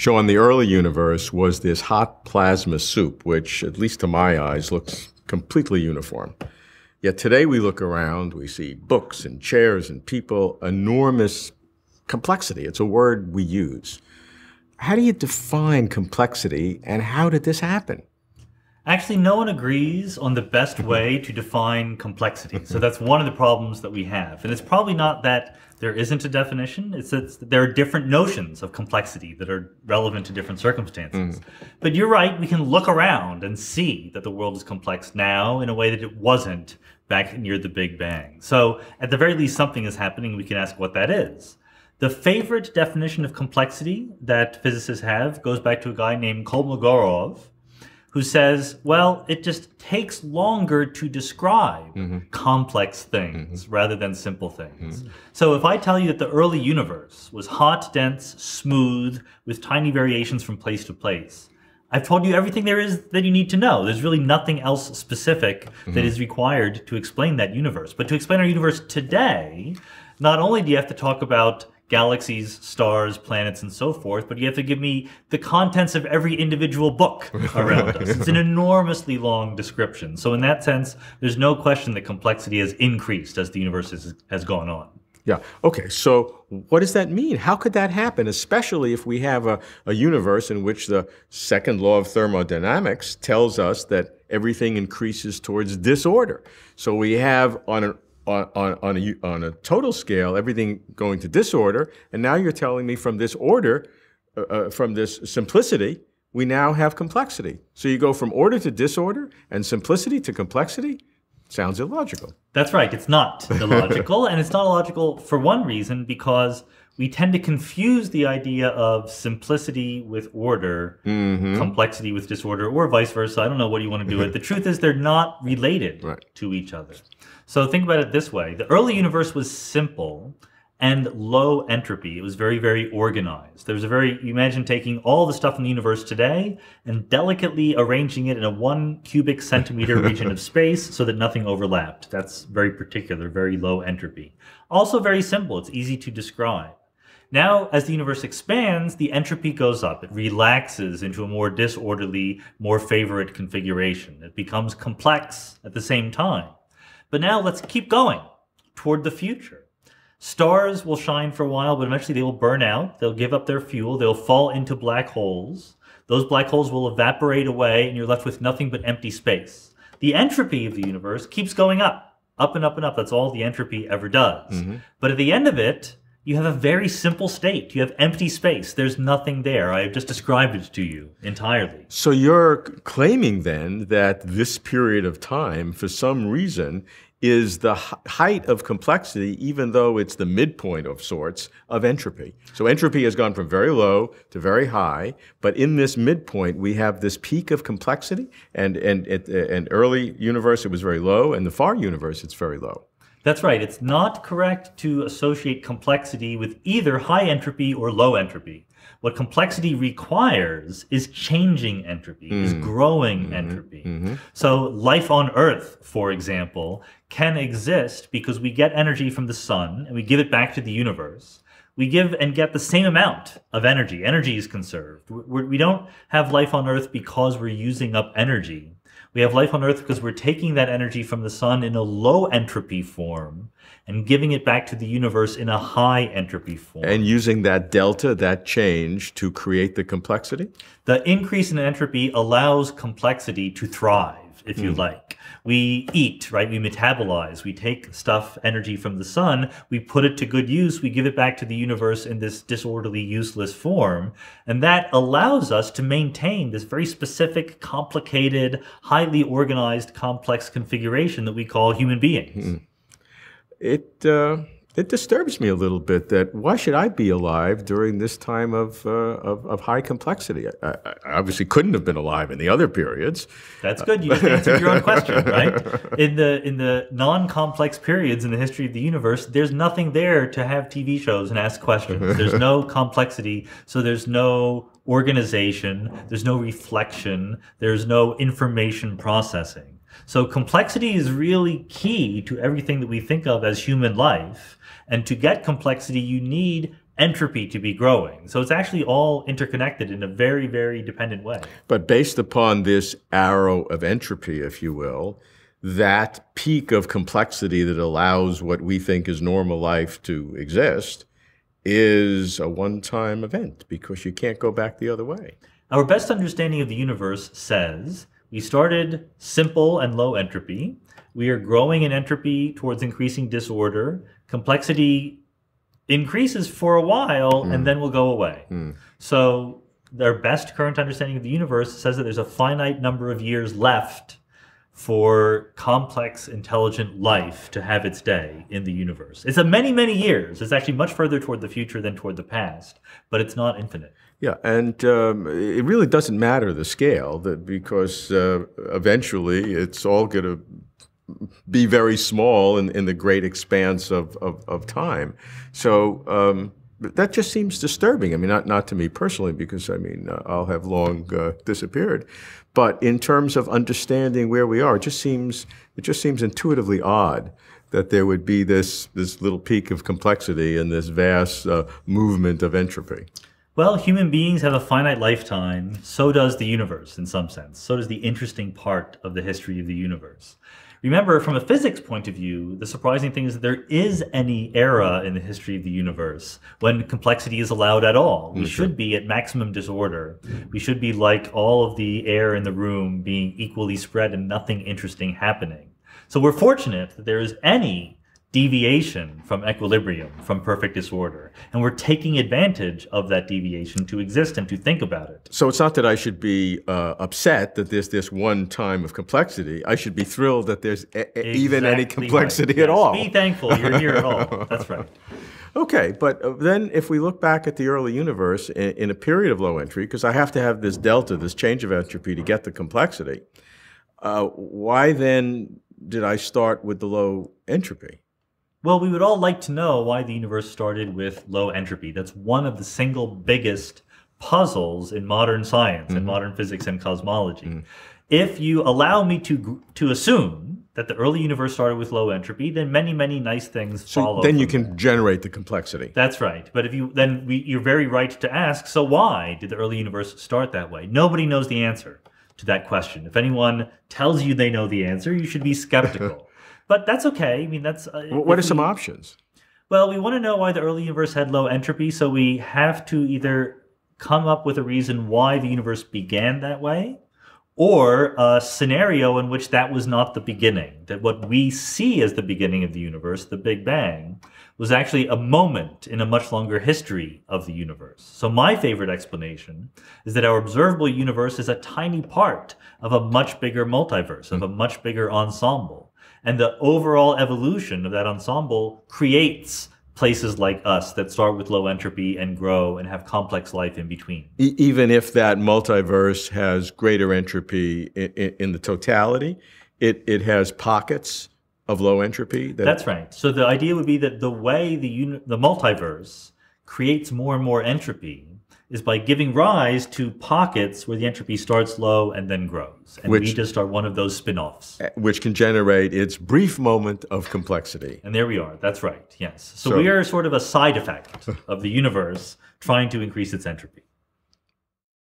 Sean, the early universe was this hot plasma soup, which, at least to my eyes, looks completely uniform. Yet today we look around, we see books and chairs and people, enormous complexity. It's a word we use. How do you define complexity and how did this happen? Actually, no one agrees on the best way to define complexity. So that's one of the problems that we have. And it's probably not that there isn't a definition, it's that there are different notions of complexity that are relevant to different circumstances. Mm. But you're right, we can look around and see that the world is complex now in a way that it wasn't back near the Big Bang. So at the very least, something is happening. We can ask what that is. The favorite definition of complexity that physicists have goes back to a guy named Kolmogorov, who says, well, it just takes longer to describe mm-hmm. complex things mm-hmm. rather than simple things. Mm-hmm. So if I tell you that the early universe was hot, dense, smooth, with tiny variations from place to place, I've told you everything there is that you need to know. There's really nothing else specific that mm-hmm. is required to explain that universe. But to explain our universe today, not only do you have to talk about galaxies, stars, planets, and so forth, but you have to give me the contents of every individual book around us. It's an enormously long description. So, in that sense, there's no question that complexity has increased as the universe has, has gone on. Yeah. Okay. So, what does that mean? How could that happen, especially if we have a, a universe in which the second law of thermodynamics tells us that everything increases towards disorder? So, we have on an on, on, on, a, on a total scale, everything going to disorder. And now you're telling me from this order, uh, uh, from this simplicity, we now have complexity. So you go from order to disorder and simplicity to complexity. Sounds illogical. That's right. It's not illogical. and it's not illogical for one reason because we tend to confuse the idea of simplicity with order, mm-hmm. complexity with disorder, or vice versa. I don't know what you want to do it. The truth is, they're not related right. to each other. So think about it this way the early universe was simple and low entropy. It was very, very organized. There was a very, you imagine taking all the stuff in the universe today and delicately arranging it in a one cubic centimeter region of space so that nothing overlapped. That's very particular, very low entropy. Also very simple. It's easy to describe. Now, as the universe expands, the entropy goes up. It relaxes into a more disorderly, more favorite configuration. It becomes complex at the same time. But now let's keep going toward the future. Stars will shine for a while, but eventually they will burn out. They'll give up their fuel. They'll fall into black holes. Those black holes will evaporate away, and you're left with nothing but empty space. The entropy of the universe keeps going up, up and up and up. That's all the entropy ever does. Mm-hmm. But at the end of it, you have a very simple state. You have empty space. There's nothing there. I have just described it to you entirely. So you're claiming then that this period of time, for some reason, is the height of complexity, even though it's the midpoint of sorts of entropy. So entropy has gone from very low to very high, but in this midpoint, we have this peak of complexity. And, and at an early universe, it was very low, and the far universe, it's very low. That's right. It's not correct to associate complexity with either high entropy or low entropy. What complexity requires is changing entropy, mm. is growing mm-hmm. entropy. Mm-hmm. So life on Earth, for example, can exist because we get energy from the sun and we give it back to the universe. We give and get the same amount of energy. Energy is conserved. We're, we do not have life on Earth because we're using up energy. We have life on Earth because we're taking that energy from the sun in a low entropy form and giving it back to the universe in a high entropy form. And using that delta, that change, to create the complexity? The increase in entropy allows complexity to thrive, if you mm. like we eat, right? We metabolize. We take stuff, energy from the sun, we put it to good use, we give it back to the universe in this disorderly, useless form. And that allows us to maintain this very specific, complicated, highly organized, complex configuration that we call human beings. Mm. It, uh it disturbs me a little bit that why should I be alive during this time of, uh, of, of, high complexity? I, I, obviously couldn't have been alive in the other periods. That's good. You answered your own question, right? In the in the non-complex periods in the history of the universe, there's nothing there to have TV shows and ask questions. There's no complexity, so there's no organization, there's no reflection, there's no information processing. So complexity is really key to everything that we think of as human life. And to get complexity, you need entropy to be growing. So it's actually all interconnected in a very, very dependent way. But based upon this arrow of entropy, if you will, that peak of complexity that allows what we think is normal life to exist is a one-time event because you can't go back the other way. Our best understanding of the universe says we started simple and low entropy. We are growing in entropy towards increasing disorder. Complexity increases for a while mm. and then will go away. Mm. So our best current understanding of the universe says that there's a finite number of years left for complex, intelligent life to have its day in the universe. It's a many, many years. It's actually much further toward the future than toward the past, but it's not infinite. Yeah, and um, it really doesn't matter the scale that because uh, eventually it's all going to be very small in, in the great expanse of, of, of time. So um, that just seems disturbing. I mean, not, not to me personally, because I mean, uh, I'll have long uh, disappeared. But in terms of understanding where we are, it just seems, it just seems intuitively odd that there would be this, this little peak of complexity and this vast uh, movement of entropy. Well, human beings have a finite lifetime. So does the universe, in some sense. So does the interesting part of the history of the universe. Remember, from a physics point of view, the surprising thing is that there is any era in the history of the universe when complexity is allowed at all. We should be at maximum disorder. We should be like all of the air in the room being equally spread and nothing interesting happening. So we're fortunate that there is any deviation from equilibrium, from perfect disorder. And we're taking advantage of that deviation to exist and to think about it. So it's not that I should be uh, upset that there's this one time of complexity. I should be thrilled that there's exactly even any complexity right. at yes. all. Be thankful you're here at all. That's right. Okay, but uh, then if we look back at the early universe in, in a period of low entropy, because I have to have this delta, this change of entropy to get the complexity, uh, why then did I start with the low entropy? Well, we would all like to know why the universe started with low entropy. That's one of the single biggest puzzles in modern science mm-hmm. and modern physics and cosmology. Mm-hmm. If you allow me to to assume that the early universe started with low entropy, then many, many nice things so follow. Then you can generate the complexity. That's right. But if you then we, you're very right to ask. So why did the early universe start that way? Nobody knows the answer to that question. If anyone tells you they know the answer, you should be skeptical. But that's okay. I mean, that's. Uh, what are we, some options? Well, we want to know why the early universe had low entropy, so we have to either come up with a reason why the universe began that way, or a scenario in which that was not the beginning. That what we see as the beginning of the universe, the Big Bang, was actually a moment in a much longer history of the universe. So, my favorite explanation is that our observable universe is a tiny part of a much bigger multiverse, of a much bigger ensemble. And the overall evolution of that ensemble creates places like us that start with low entropy and grow and have complex life in between. E even if that multiverse has greater entropy in, in, in the totality, it, it has pockets of low entropy. That That's right. So the idea would be that the way the, the multiverse creates more and more entropy is by giving rise to pockets where the entropy starts low and then grows. And which, we just are one of those spin-offs. Eh, which can generate its brief moment of complexity. And there we are. That's right. Yes. So, so we are sort of a side effect of the universe trying to increase its entropy.